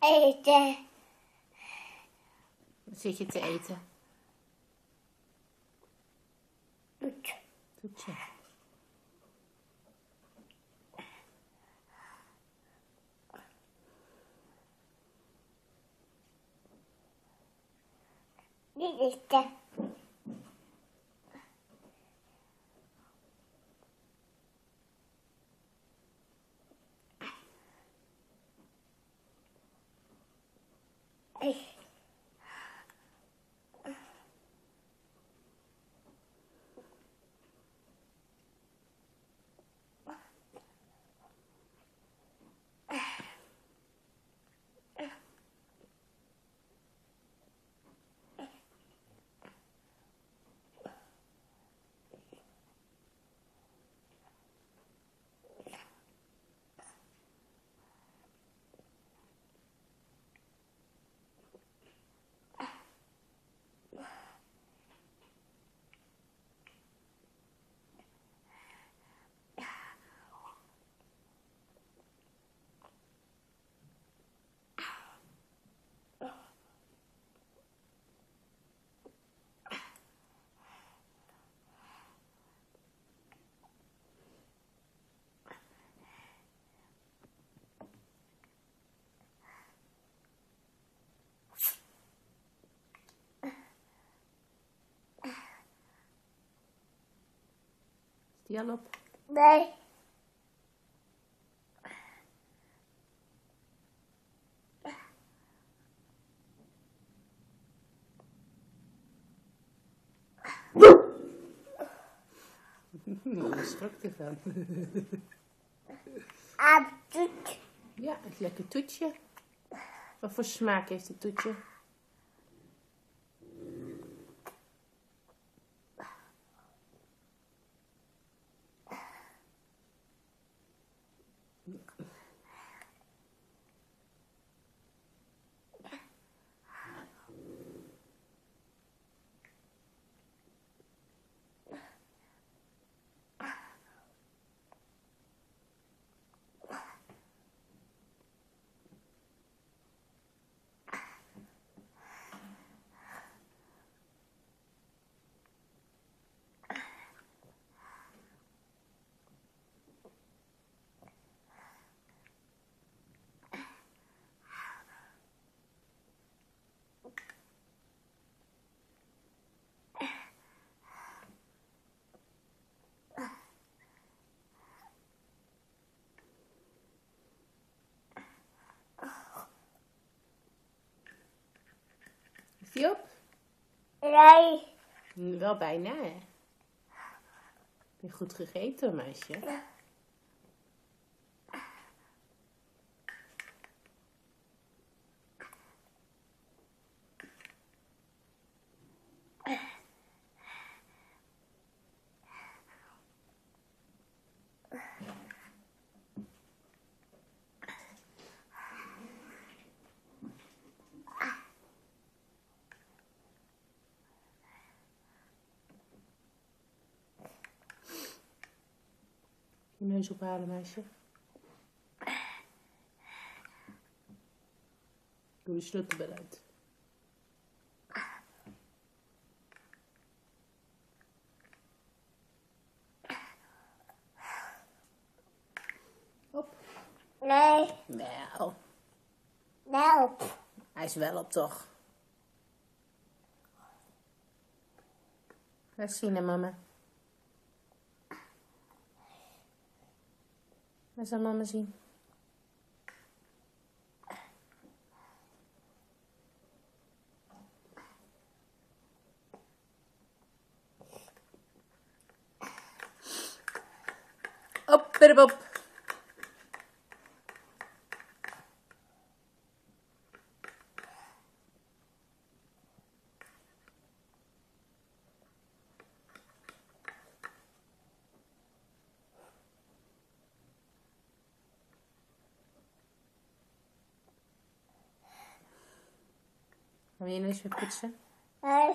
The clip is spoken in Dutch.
eten. Wat zit je te eten? Toetje. Toetje. Dit is de. Hey. Al op? Nee. Je schrok ervan. Aan toet. Ja, het lekker toetje. Wat voor smaak heeft het toetje? look. Op? Nee. Wel bijna, hè? Heb je goed gegeten, meisje? Neus ophalen, meisje. Doe je sleutelbel uit. Op. Nee. Wel. Nou. Hij is wel op, toch? Laat zien, hè, mama. Ze aan mama zien. Op, op. Wil je neus weer poetsen? Nee.